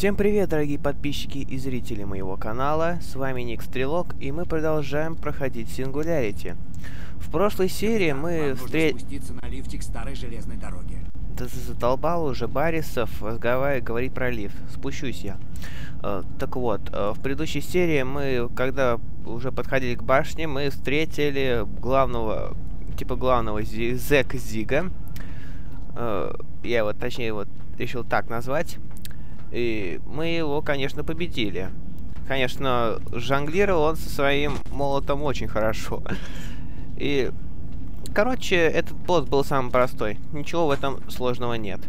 Всем привет, дорогие подписчики и зрители моего канала, с вами Ник Стрелок, и мы продолжаем проходить Сингулярити. В прошлой серии мы встретили... спуститься на лифте к старой железной дороге. Да задолбал уже Барисов говорить про лифт. Спущусь я. Э, так вот, э, в предыдущей серии мы, когда уже подходили к башне, мы встретили главного, типа главного Зи Зека Зига. Э, я его, точнее, вот решил так назвать. И мы его, конечно, победили. Конечно, жонглировал он со своим молотом очень хорошо. И, короче, этот босс был самый простой. Ничего в этом сложного нет.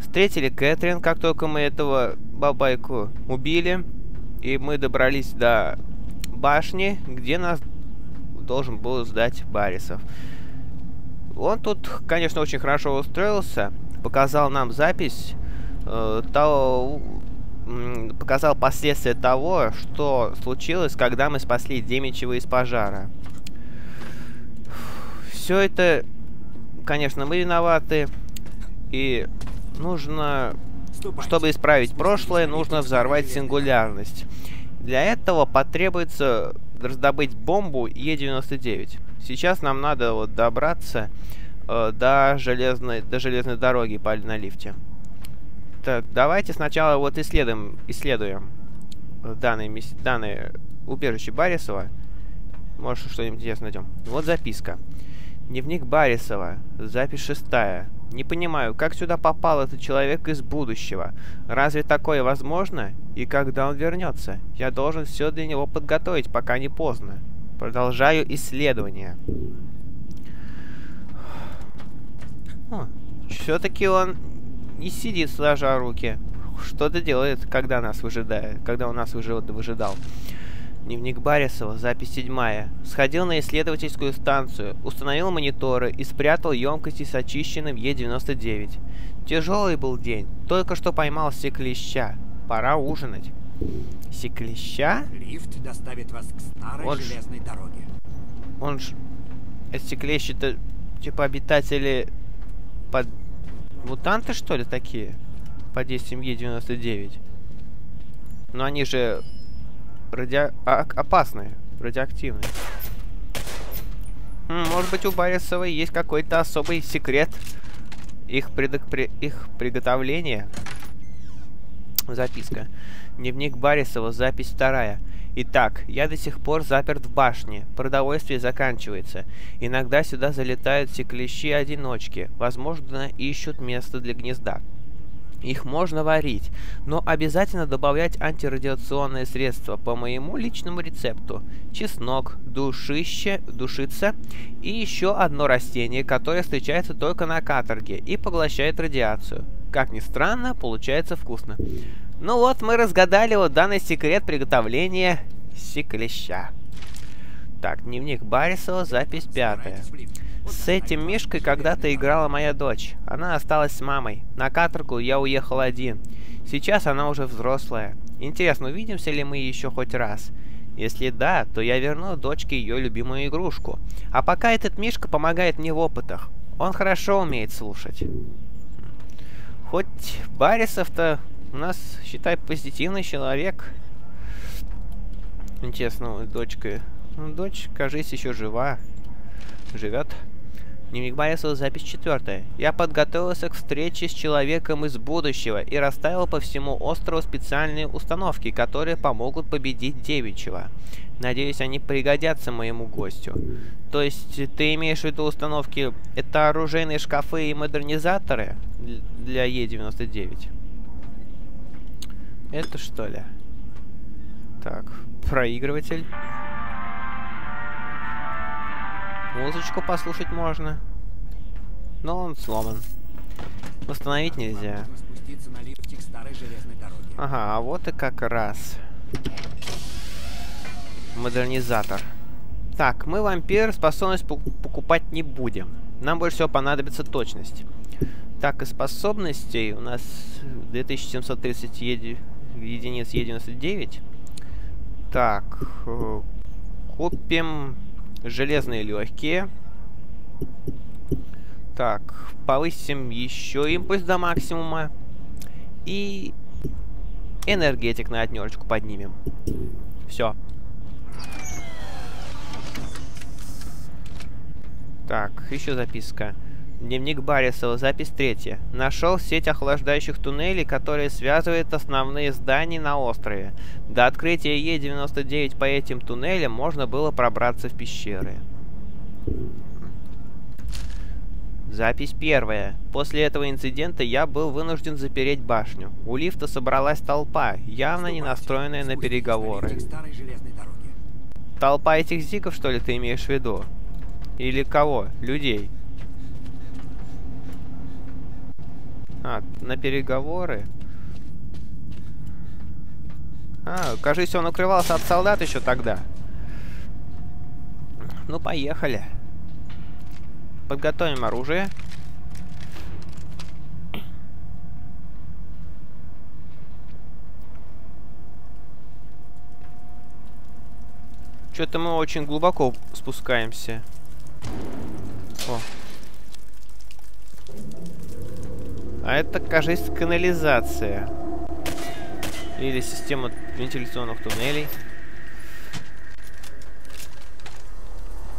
Встретили Кэтрин, как только мы этого бабайку убили. И мы добрались до башни, где нас должен был сдать Барисов. Он тут, конечно, очень хорошо устроился. Показал нам запись того, показал последствия того, что случилось, когда мы спасли Демичева из пожара. Все это, конечно, мы виноваты. И нужно, чтобы исправить прошлое, нужно взорвать сингулярность. Для этого потребуется раздобыть бомбу Е-99. Сейчас нам надо вот добраться э, до железной, до железной дороги по, на лифте. Так, давайте сначала вот исследуем, исследуем данное, данное убежище Барисова. Может, что-нибудь интересное найдем. Вот записка. Дневник Барисова. Запись шестая. Не понимаю, как сюда попал этот человек из будущего? Разве такое возможно? И когда он вернется? Я должен все для него подготовить, пока не поздно. Продолжаю исследование. Все-таки он не сидит сложа руки. Что-то делает, когда нас выжидает, когда у нас уже выжидал. Дневник Барисова, запись седьмая. Сходил на исследовательскую станцию, установил мониторы и спрятал емкости с очищенным Е-99. Тяжелый был день, только что поймал секлеща. Пора ужинать. Секлеща? Лифт доставит вас к старой Он ж- железной дороге. Он ж... Эти клещи-то, типа, обитатели под... Мутанты, что ли, такие? По действиям Е-99. Но они же ради... а- опасные, радиоактивные. М, Может быть, у Барисовой есть какой-то особый секрет их, предок- их приготовления? Записка. Дневник Барисова, запись вторая. Итак, я до сих пор заперт в башне. Продовольствие заканчивается. Иногда сюда залетают все клещи-одиночки. Возможно, ищут место для гнезда. Их можно варить, но обязательно добавлять антирадиационные средства по моему личному рецепту. Чеснок, душище, душица и еще одно растение, которое встречается только на каторге и поглощает радиацию. Как ни странно, получается вкусно. Ну вот, мы разгадали вот данный секрет приготовления секлеща. Так, дневник Барисова, запись пятая. С этим Мишкой когда-то играла моя дочь. Она осталась с мамой. На каторгу я уехал один. Сейчас она уже взрослая. Интересно, увидимся ли мы еще хоть раз? Если да, то я верну дочке ее любимую игрушку. А пока этот Мишка помогает мне в опытах. Он хорошо умеет слушать. Хоть Барисов-то у нас, считай, позитивный человек. Интересно, дочка... Ну, дочь, кажись, еще жива. Живет. Дневник Барисова, запись четвертая. Я подготовился к встрече с человеком из будущего и расставил по всему острову специальные установки, которые помогут победить Девичьего. Надеюсь, они пригодятся моему гостю. То есть, ты имеешь в виду установки... Это оружейные шкафы и модернизаторы дл- для Е-99? Это что ли? Так, проигрыватель. Музычку послушать можно. Но он сломан. Восстановить нельзя. Ага, а вот и как раз. Модернизатор. Так, мы вампир, способность покупать не будем. Нам больше всего понадобится точность. Так, и способностей у нас 2730 еди- единиц Е99. Так, э, купим железные легкие. Так, повысим еще импульс до максимума. И энергетик на отнерочку поднимем. Все. Так, еще записка. Дневник Баррисова, запись третья. Нашел сеть охлаждающих туннелей, которые связывают основные здания на острове. До открытия Е-99 по этим туннелям можно было пробраться в пещеры. Запись первая. После этого инцидента я был вынужден запереть башню. У лифта собралась толпа, явно не настроенная на переговоры. Толпа этих зиков, что ли, ты имеешь в виду? Или кого? Людей? А, на переговоры? А, кажется, он укрывался от солдат еще тогда. Ну, поехали. Подготовим оружие. Что-то мы очень глубоко спускаемся. О, А это, кажется, канализация. Или система вентиляционных туннелей.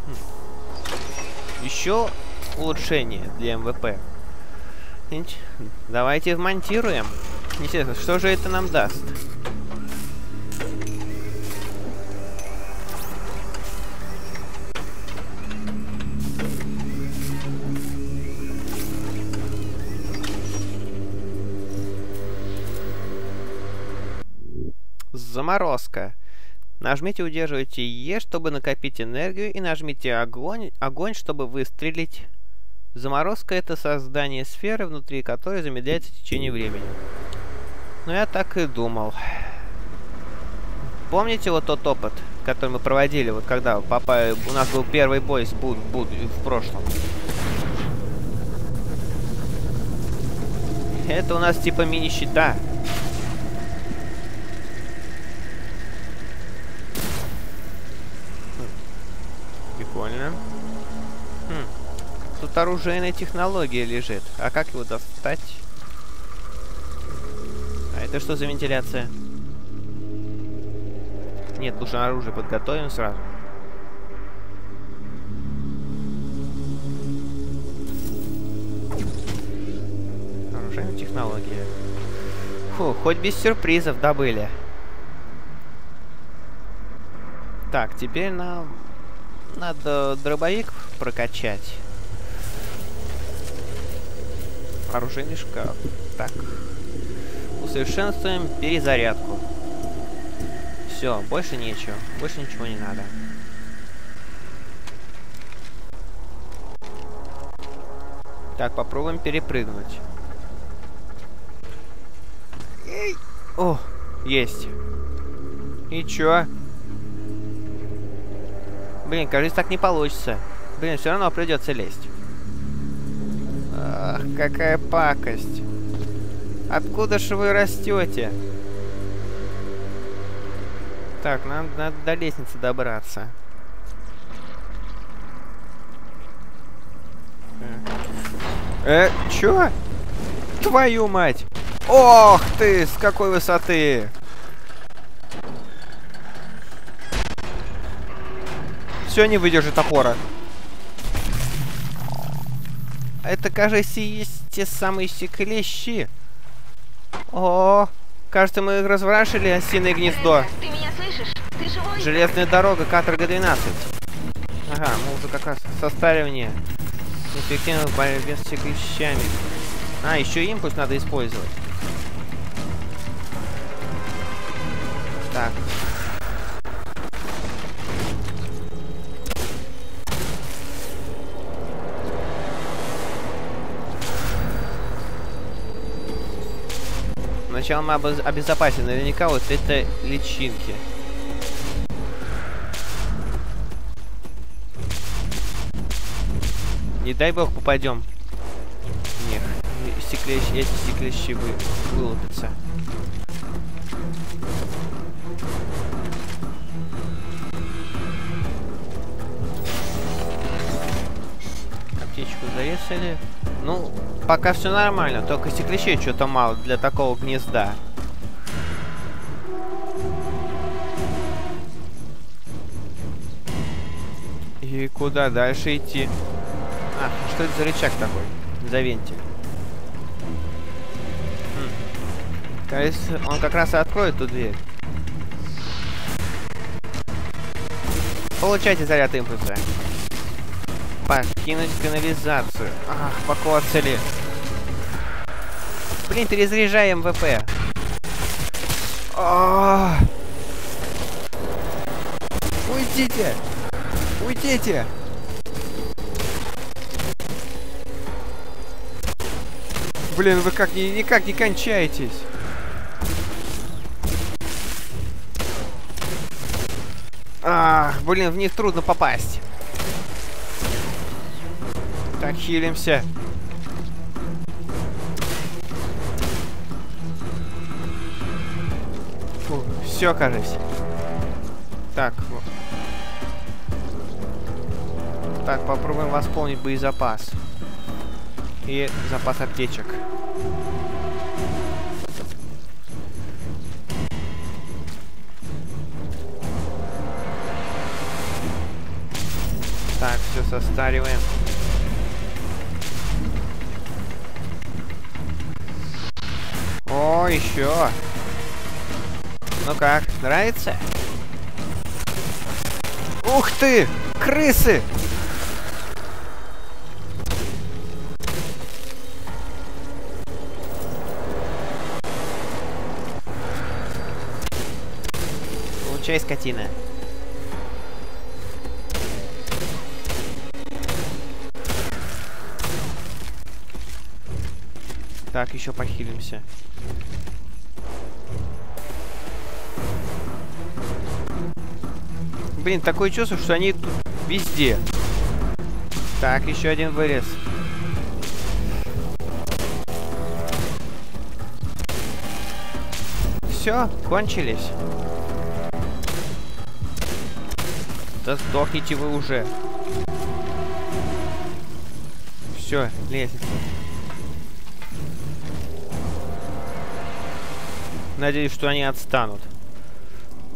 Хм. Еще улучшение для МВП. Давайте вмонтируем. Интересно, что же это нам даст? Заморозка. Нажмите удерживайте Е, чтобы накопить энергию, и нажмите огонь, огонь, чтобы выстрелить. Заморозка — это создание сферы, внутри которой замедляется течение времени. Ну, я так и думал. Помните вот тот опыт, который мы проводили, вот когда папа, у нас был первый бой с Буд, Буд в прошлом? Это у нас типа мини-щита. Прикольно. Хм. Тут оружейная технология лежит. А как его достать? А это что за вентиляция? Нет, лучше оружие подготовим сразу. Оружейная технология. Фу, хоть без сюрпризов добыли. Так, теперь нам надо дробовик прокачать. Оружейный шкаф. Так. Усовершенствуем перезарядку. Все, больше нечего. Больше ничего не надо. Так, попробуем перепрыгнуть. Эй! О, есть. И чё? Блин, кажется, так не получится. Блин, все равно придется лезть. Ах, какая пакость. Откуда же вы растете? Так, нам надо до лестницы добраться. Э, чё? Твою мать! Ох ты, с какой высоты! все не выдержит опора. Это, кажется, есть те самые стеклещи. О, кажется, мы разворошили осиное гнездо. Ты меня слышишь? Ты живой? Железная дорога, каторга 12. Ага, мы уже как раз состаривание эффективных борьбе с стеклещами. А, еще импульс надо использовать. Так, Сначала мы обезопасим наверняка вот это личинки. Не дай бог попадем. Нет, стеклещи, эти стеклещи вы, вылупятся. Аптечку зарезали. Ну, пока все нормально, только секречей что-то мало для такого гнезда. И куда дальше идти? А, что это за рычаг такой? За вентиль. Хм. Кажется, он как раз и откроет ту дверь. Получайте заряд импульса. Покинуть канализацию. Ах, покоцали. Блин, перезаряжаем ВП. А. Уйдите! Уйдите! Блин, вы как ни, никак не кончаетесь. Ах, блин, в них трудно попасть. Так, хилимся. Фу, все, кажется. Так, Так, попробуем восполнить боезапас. И запас аптечек. Так, все состариваем. О, еще. Ну как, нравится? Ух ты! Крысы! Получай, скотина. Так, еще похилимся. Блин, такое чувство, что они тут везде. Так, еще один вырез. Все, кончились. Да сдохните вы уже. Все, лестница. Надеюсь, что они отстанут.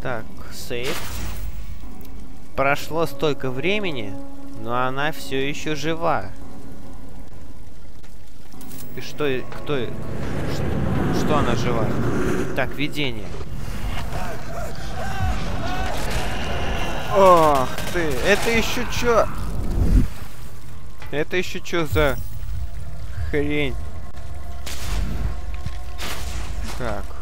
Так, сейф. Прошло столько времени, но она все еще жива. И что, кто, что, что она жива? Так, видение. Ох ты, это еще чё? Это еще чё за хрень? Так.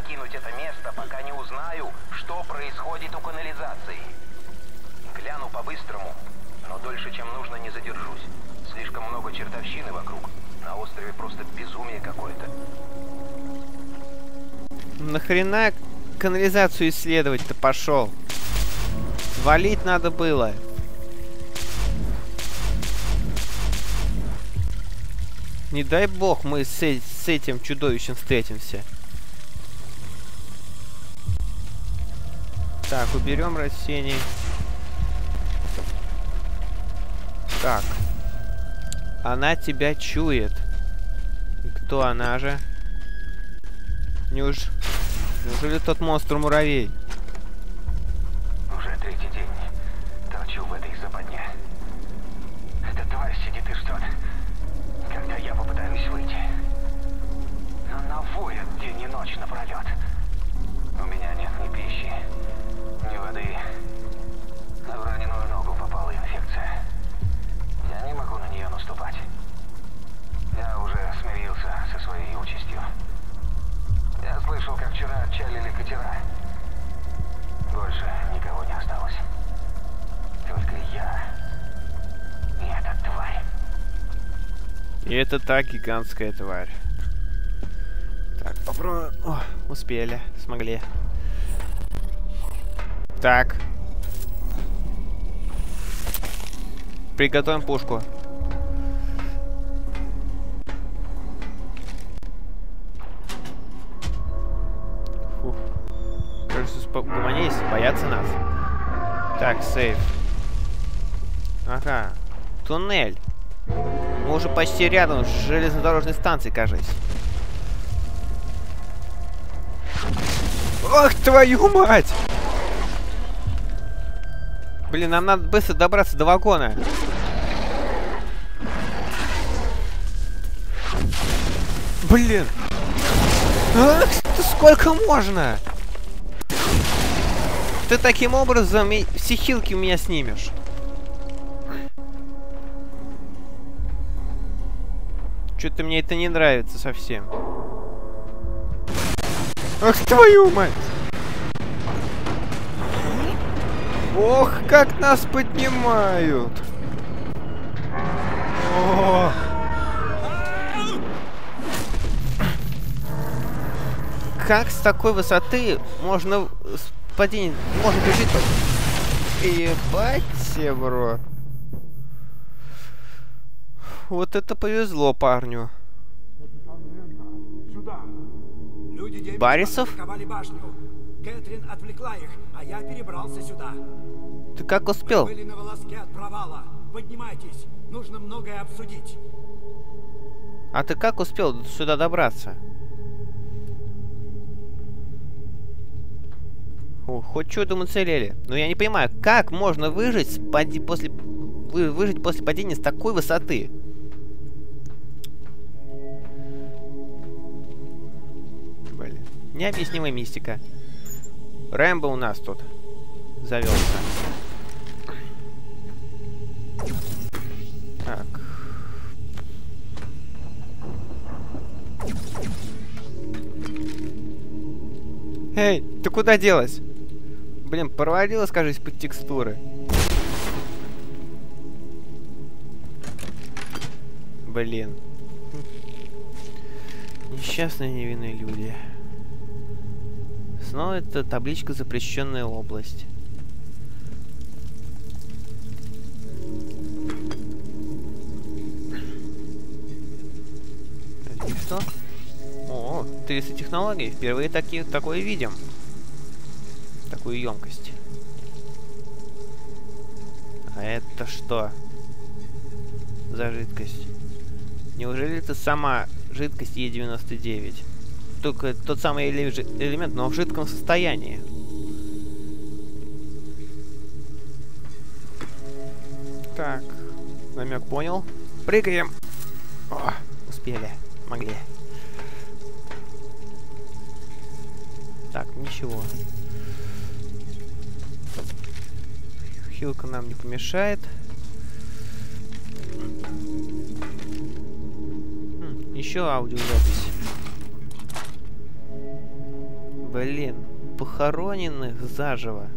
Покинуть это место, пока не узнаю, что происходит у канализации. Гляну по-быстрому, но дольше, чем нужно, не задержусь. Слишком много чертовщины вокруг. На острове просто безумие какое-то. Нахрена канализацию исследовать-то пошел? Валить надо было. Не дай бог мы с, с этим чудовищем встретимся. Так, уберем растений. Так. Она тебя чует. И кто она же? Неуж... Неужели тот монстр-муравей? Уже третий день торчу в этой западне. Эта тварь сидит и ждет, когда я попытаюсь выйти. Она воет день и ночь напролет. Слышал, как вчера отчалили катера. Больше никого не осталось. Только я и эта тварь. И это та гигантская тварь. Так, попробуем... О, успели, смогли. Так. Приготовим пушку. Боятся нас. Так, сейф. Ага. Туннель. Мы уже почти рядом с железнодорожной станцией, кажется. Ох, твою мать! Блин, нам надо быстро добраться до вагона. Блин! Ах, сколько можно? Ты таким образом и все хилки у меня снимешь. Что-то мне это не нравится совсем. Ах, твою мать! Ох, как нас поднимают! О! Как с такой высоты можно с падением можно бежить? Ебать, бро. Вот это повезло парню. Барисов? Кэтрин отвлекла их, а я перебрался сюда. Ты как успел? Были на волоске от провала. Поднимайтесь, нужно многое обсудить. А ты как успел сюда добраться? Хоть чудом уцелели. Но я не понимаю, как можно выжить с пади- после... вы- выжить после падения с такой высоты? Блин. Необъяснимая мистика. Рэмбо у нас тут завелся. Так. Эй, ты куда делась? Блин, провалилась, кажись, под текстуры. Блин. Несчастные невинные люди. Снова это табличка «Запрещенная область». Что? О, 300 технологий. Впервые такие, такое видим. Такую емкость. А это что? За жидкость? Неужели это сама жидкость Е99? Только тот самый элемент, но в жидком состоянии. Так, намек понял. Прыгаем. О, успели. Могли. Так, ничего. Хилка нам не помешает. Хм, еще аудиозапись. Блин, похороненных заживо.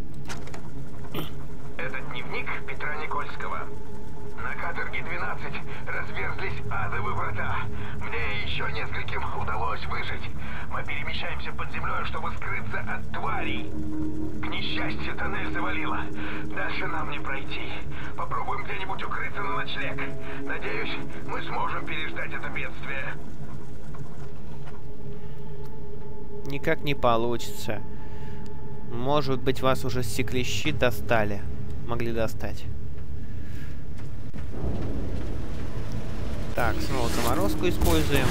Это дневник Петра Никольского. На каторге 12 разверзлись адовые врата. Мне и еще нескольким удалось выжить. Мы перемещаемся под землей, чтобы скрыться от тварей. К несчастью, тоннель завалило. Дальше нам не пройти. Попробуем где-нибудь укрыться на ночлег. Надеюсь, мы сможем переждать это бедствие. Никак не получится. Может быть, вас уже стеклищи достали. Могли достать. Так, снова заморозку используем.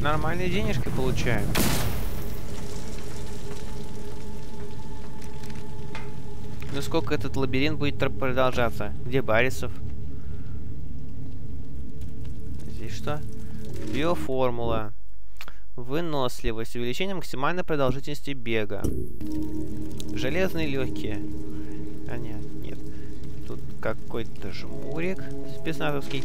Нормальные денежки получаем. Ну сколько этот лабиринт будет продолжаться? Где Барисов? Здесь что? Биоформула. Выносливость. Увеличение максимальной продолжительности бега. Железные легкие. А нет, нет. Тут какой-то жмурик спецназовский.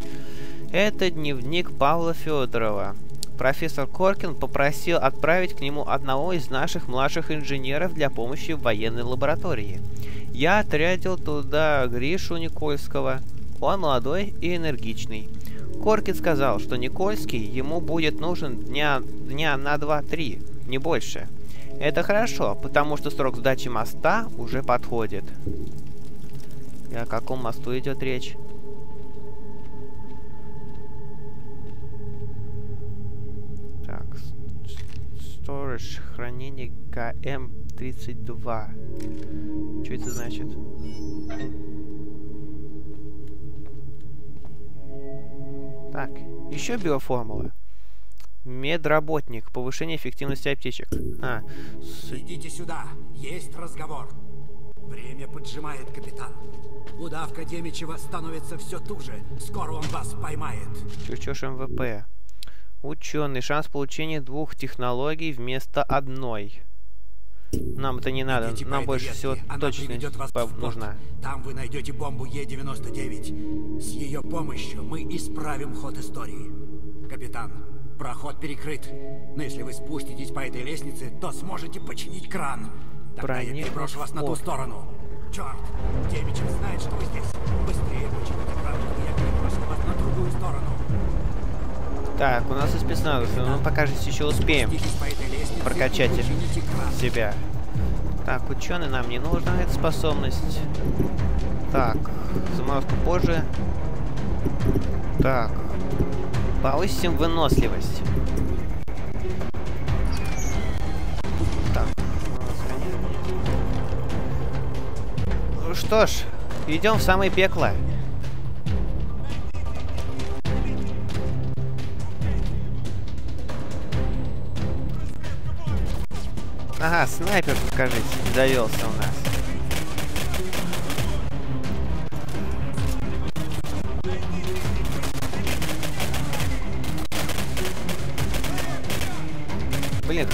Это дневник Павла Федорова. Профессор Коркин попросил отправить к нему одного из наших младших инженеров для помощи в военной лаборатории. Я отрядил туда Гришу Никольского. Он молодой и энергичный. Коркин сказал, что Никольский ему будет нужен дня, дня на 2-3, не больше. Это хорошо, потому что срок сдачи моста уже подходит. И о каком мосту идет речь? Так, storage, хранение КМ-32. Что это значит? Так, еще биоформула. Медработник. Повышение эффективности аптечек. А, с- Идите сюда. Есть разговор. Время поджимает, капитан. Удавка Демичева становится все туже. Скоро он вас поймает. Чушь МВП. Ученый. Шанс получения двух технологий вместо одной. Нам это не надо. Идите Нам больше ветке. всего Она точность вас по- нужна. Там вы найдете бомбу Е-99. С ее помощью мы исправим ход истории. Капитан, проход перекрыт. Но если вы спуститесь по этой лестнице, то сможете починить кран. Тогда я Проникнуть переброшу вас на ту сторону. Черт! Демичев знает, что вы здесь. Быстрее почините кран, я перебросил вас на другую сторону. Так, у нас и спецназ. Ну, пока же еще успеем прокачать себя. Так, ученый нам не нужна эта способность. Так, заморозку позже. Так, повысим выносливость. Так. Ну что ж, идем в самое пекло. Ага, снайпер, кажись, завелся у нас.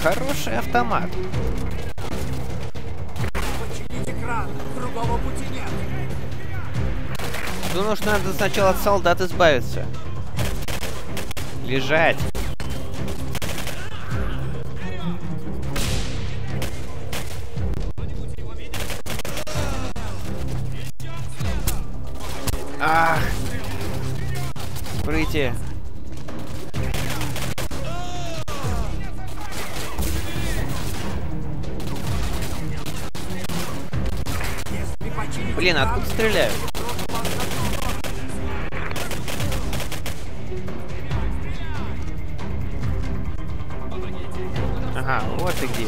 Хороший автомат. Почините кран. Другого пути нет. Думаю, что надо сначала от солдат избавиться. Лежать. Ах! Прыти. Кран, откуда стреляют? Ага, вот ты где.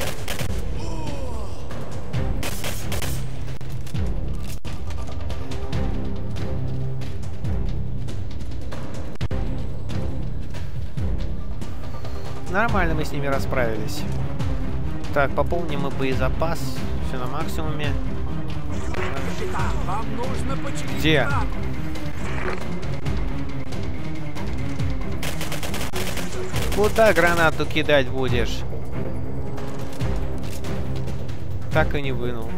Нормально мы с ними расправились. Так, пополним мы боезапас. Все на максимуме. Где? Куда гранату кидать будешь? Так и не вынул.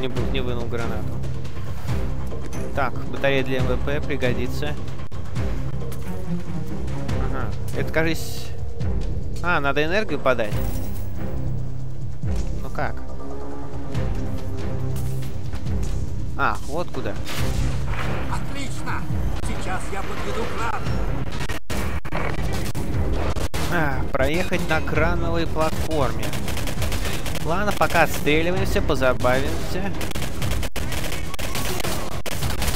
Не, не вынул гранату. Так, батарея для МВП пригодится. Ага. Это, кажись... А, надо энергию подать. Ну как? А, вот куда. Отлично. Сейчас я подведу кран. А, проехать на крановой платформе. Ладно, пока отстреливаемся, позабавимся.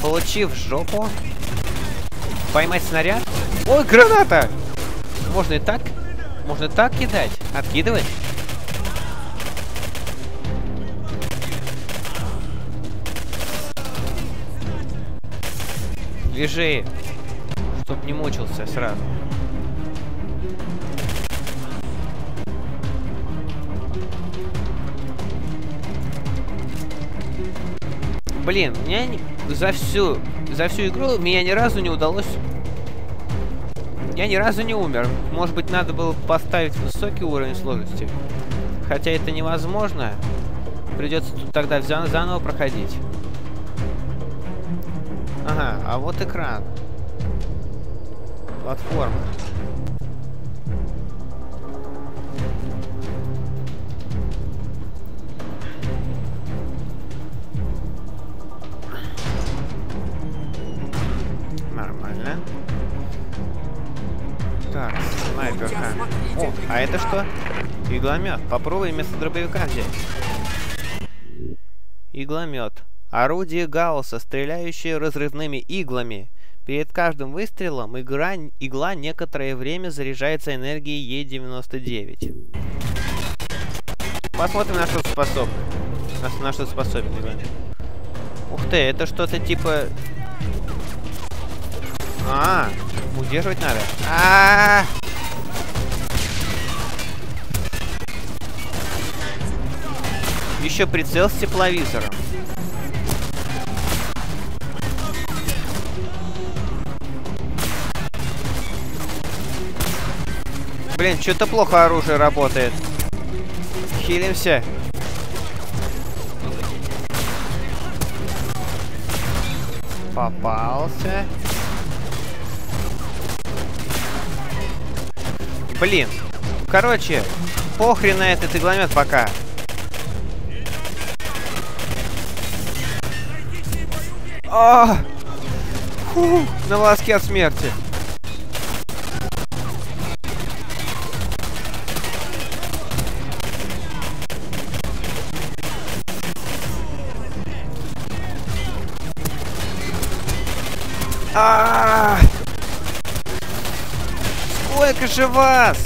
Получив жопу. Поймать снаряд. Ой, граната! Можно и так. Можно и так кидать. Откидывать. Лежи. Чтоб не мучился сразу. Блин, мне не- за всю за всю игру меня ни разу не удалось. Я ни разу не умер. Может быть, надо было поставить высокий уровень сложности. Хотя это невозможно. Придется тут тогда зан- заново проходить. Ага, а вот экран. Платформа. Нормально. Так, снайперка. О, а это что? Игломет. Попробуй вместо дробовика взять. Игломет. Орудие Гаусса, стреляющее разрывными иглами. Перед каждым выстрелом игра, игла некоторое время заряжается энергией Е99. Посмотрим, на что способен. На, на что способен игломет. Ух ты, это что-то типа А, удерживать надо. А, -а, -а! Еще прицел с тепловизором. Блин, что-то плохо оружие работает. Хилимся. Попался. Блин. Короче, похрен на этот игломет пока. А! Фу, на волоске от смерти. А, -а, -а! Сколько же вас?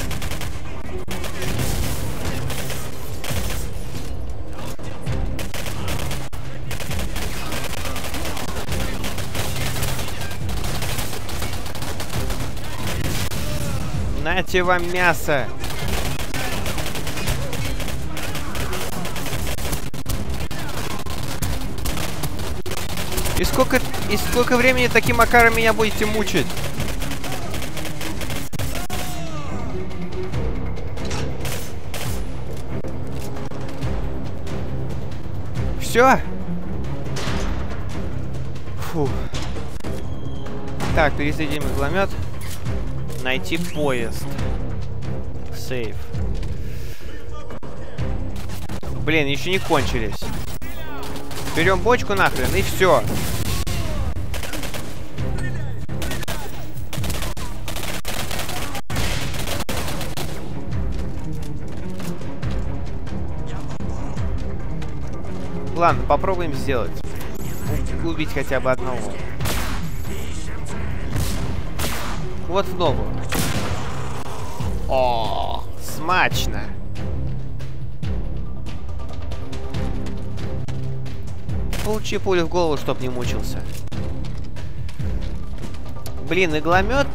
Нате вам мясо. И сколько, и сколько времени таким макаром меня будете мучить? Все? Фу. Так, пересадим игломет. Найти поезд. Сейф. Блин, еще не кончились. Берем бочку нахрен и все. Ладно, попробуем сделать. Убить хотя бы одного. Вот в ногу. О, смачно. Получи пулю в голову, чтоб не мучился. Блин, игломет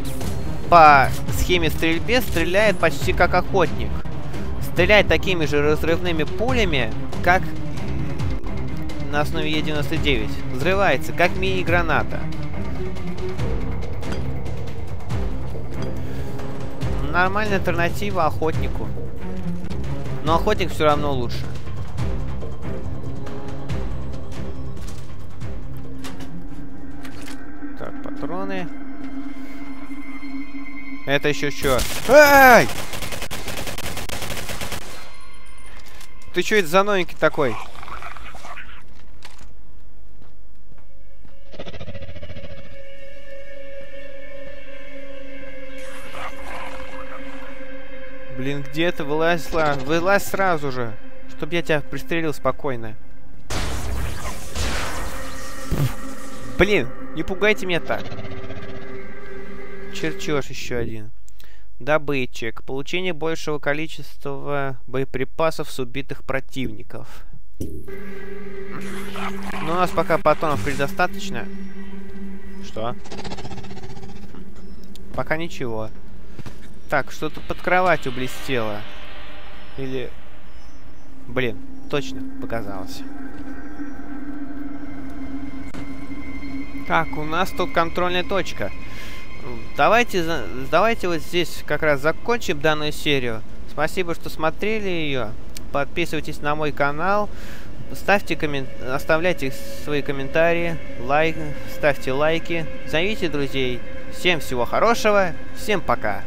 по схеме стрельбе стреляет почти как охотник. Стреляет такими же разрывными пулями, как на основе Е-99. Взрывается, как мини-граната. Нормальная альтернатива охотнику. Но охотник все равно лучше. Так, патроны. Это еще что? Эй! Ты что это за новенький такой? Где ты? Вылазь, вылазь сразу же, чтобы я тебя пристрелил спокойно. Блин, не пугайте меня так. Чертеж еще один. Добытчик. Получение большего количества боеприпасов с убитых противников. Но у нас пока патронов предостаточно. Что? Пока ничего. Так, что-то под кроватью блестело. Или... Блин, точно показалось. Так, у нас тут контрольная точка. Давайте, давайте вот здесь как раз закончим данную серию. Спасибо, что смотрели ее. Подписывайтесь на мой канал. Ставьте коммен... Оставляйте свои комментарии, лайк, ставьте лайки, зовите друзей. Всем всего хорошего, всем пока.